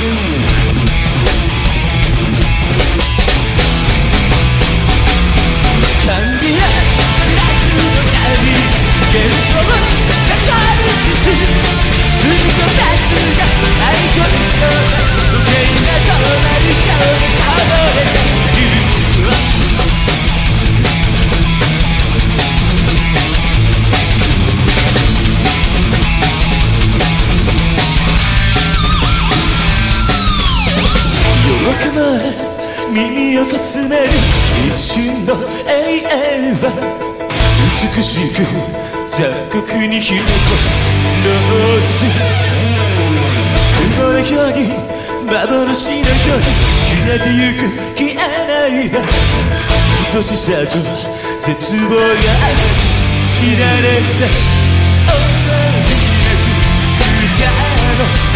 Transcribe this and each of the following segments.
Mm. 耳をかすめる。一瞬の永遠は美しく残酷に秘め込むロース雲のように幻のように消えてゆく消えない。だ愛しさと絶望が乱れた思い。なく歌の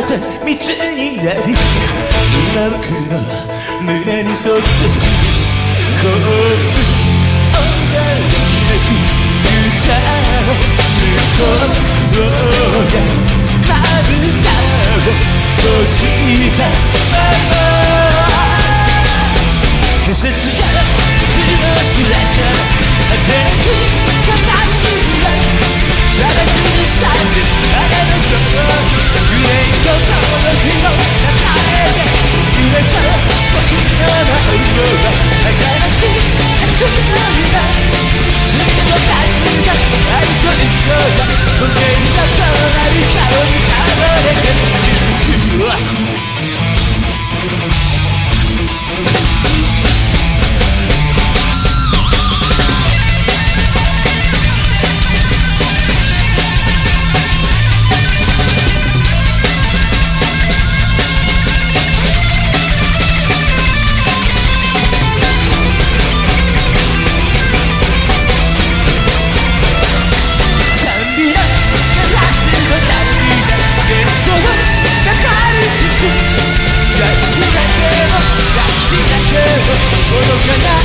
溶け合った道になり今僕の胸にそっとこう。かない